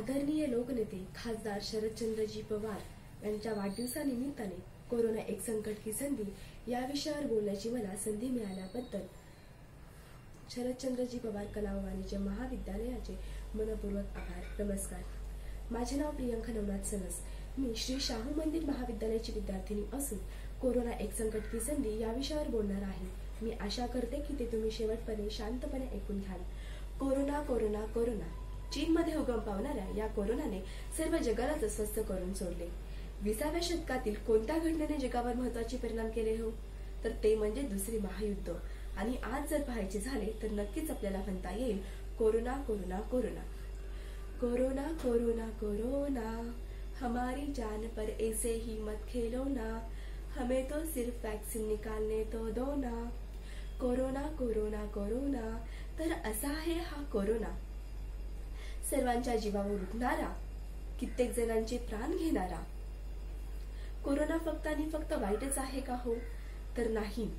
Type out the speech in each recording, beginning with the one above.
आदरणीय लोकनेते खासदार शरदचंद्रजी पवार यांच्या वाढदिवसानिमित्ताने कोरोना एक संकट की संधी या विषयावर बोलण्याची मला संधी मिळाल्याबद्दल शरदचंद्रजी पवार कला वाणिज्य महाविद्यालयाचे मनपूर्वक आभार नमस्कार. माझे नाव प्रियंका नवनाथ सनस. मी श्री शाहू मंदिर महाविद्यालयाची विद्यार्थिनी असून कोरोना एक संकट की संधी या विषयावर बोलणार आहे. मी आशा करते की ते तुम्ही शेवटपर्यंत शांतपणे ऐकून घ्याल. Corona corona corona. चीनमध्ये उगम पावणाऱ्या या कोरोनाने सर्व जगालाच अस्वस्थ करून सोडले. विसाव्या शतकातील कोणत्या घटनेने जगावर महत्त्वाचे परिणाम केले हो? तर ते म्हणजे दुसरे महायुद्ध. आणि आज जर पाहायचे झाले तर नक्कीच आपल्याला म्हणता येईल corona corona corona. Corona corona corona. हमारी जान पर ऐसे ही मत खेलो ना. हमें तो सिर्फ वैक्सीन निकालने तो दो ना. Corona corona corona. तर असा आहे हा कोरोना. सर्वांच्या जीवावर उठणारा कित्येक जणांचे प्राण घेणारा. कोरोना फक्त आणि फक्त वाईटच आहे का हो? तर नाही.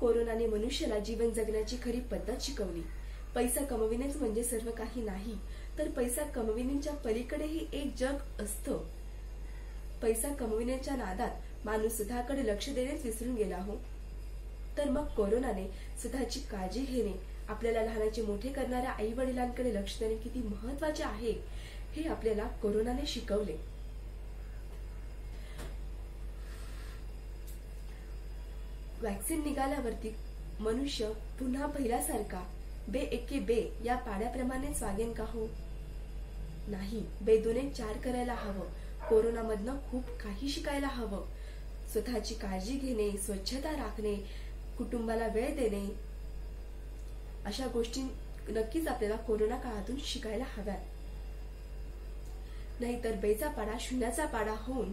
कोरोनाने मनुष्याला जीवन जगण्याची खरी पद्धत शिकवली. पैसा कमविणेच म्हणजे सर्व काही नाही तर पैसा कमविण्याच्या पलीकडेही एक जग असतं. पैसा कमविण्याच्या नादात माणूस सुधाकडे लक्ष देणेच विसरून गेला हो? तर मग कोरोनाने स्वतःची काळजी घेणे आपल्याला लहानाचे मोठे करणाऱ्या आई वडिलांकडे लक्ष देणे किती महत्त्वाचे आहे हे आपल्याला कोरोनाने शिकवले. वॅक्सिन निघाल्यावरती मनुष्य पुन्हा पहिल्यासारखा बे एके बे या पाड्याप्रमाणेच वागेन का हो? नाही बेदुने चार करायला हवं. कोरोनामधनं खूप काही शिकायला हवं. स्वतःची काळजी घेणे स्वच्छता राखणे कुटुंबाला वेळ देणे अशा गोष्टी नक्कीच आपल्याला कोरोना काळातून शिकायला हव्यात. नाहीतर बेचा पाडा शून्याचा पाडा होऊन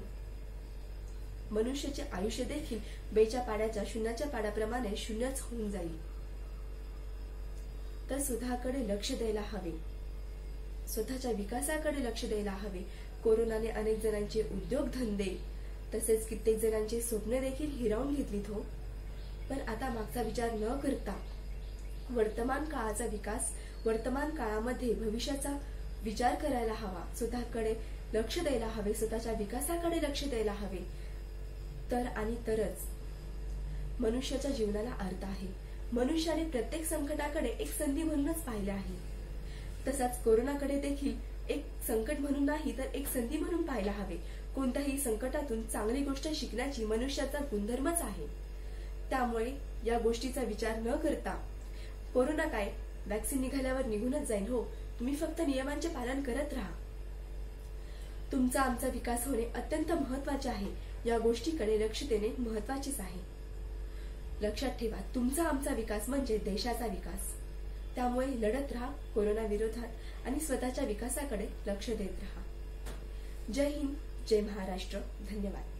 मनुष्याचे आयुष्य देखील बेच्या पाड्याच्या शून्याच्या पाड्याप्रमाणे शून्यच होऊन जाईल. तर स्वतःकडे लक्ष द्यायला हवे. स्वतःच्या विकासाकडे लक्ष द्यायला हवे. कोरोनाने अनेक जणांचे उद्योगधंदे तसेच कित्येक जणांचे स्वप्न देखील हिरावून घेतलीत हो. पण आता मागचा विचार न करता वर्तमान काळाचा विकास वर्तमान काळामध्ये भविष्याचा विचार करायला हवा स्वतःकडे लक्ष द्यायला हवे स्वतःच्या विकासाकडे लक्ष द्यायला हवे. तर आणि तरच मनुष्याच्या जीवनाला अर्थ आहे. मनुष्याने प्रत्येक संकटाकडे एक संधी म्हणूनच पाहिले आहे. तसाच कोरोनाकडे देखील एक संकट म्हणून नाही तर एक संधी म्हणून पाहायला हवे. कोणत्याही संकटातून चांगली गोष्ट शिकण्याची मनुष्याचा गुणधर्मच आहे. त्यामुळे या गोष्टीचा विचार न करता कोरोना काय वॅक्सिन निघाल्यावर निघूनच जाईल हो. तुम्ही फक्त नियमांचे पालन करत राहा. तुमचा आमचा विकास होणे अत्यंत महत्त्वाचे आहे. या गोष्टीकडे लक्ष देणे महत्वाचेच आहे. लक्षात ठेवा तुमचा आमचा विकास म्हणजे देशाचा विकास. त्यामुळे लढत राहा कोरोना विरोधात आणि स्वतःच्या विकासाकडे लक्ष देत राहा. जय हिंद जय महाराष्ट्र. धन्यवाद.